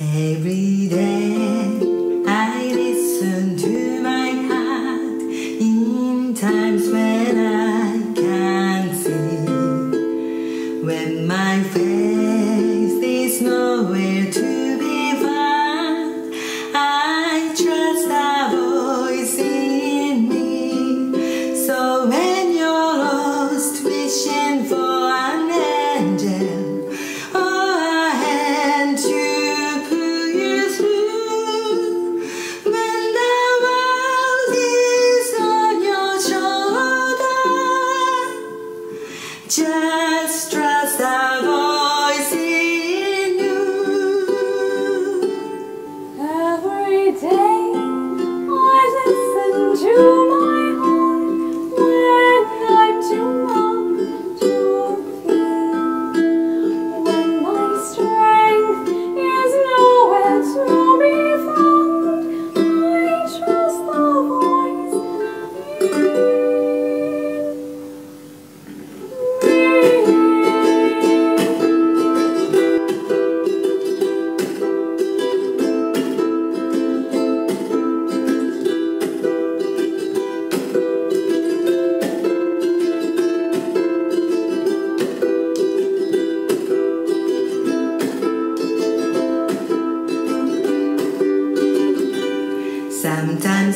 Every day I listen to my heart. In times when stressed out.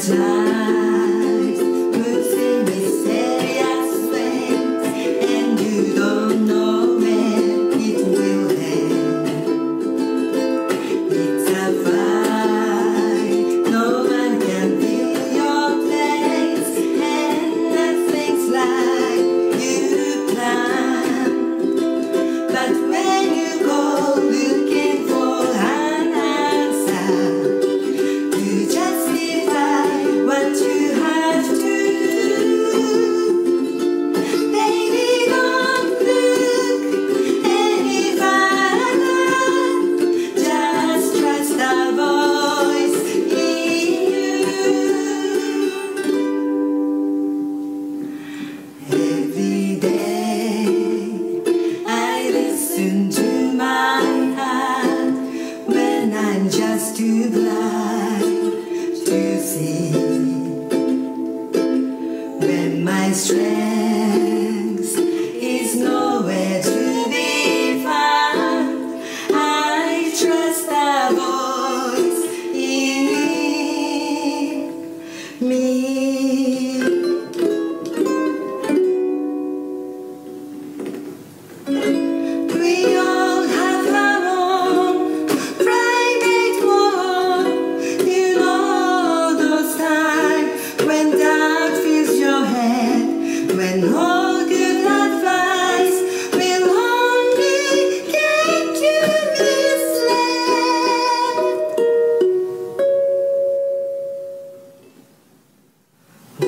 time. too blind to see when my strength 私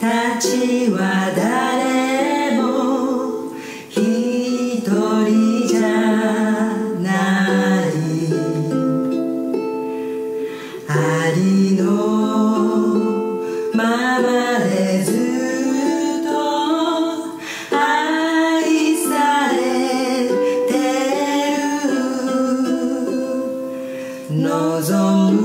たちは誰も一人じゃない。ありのままでずっと愛されてる。望む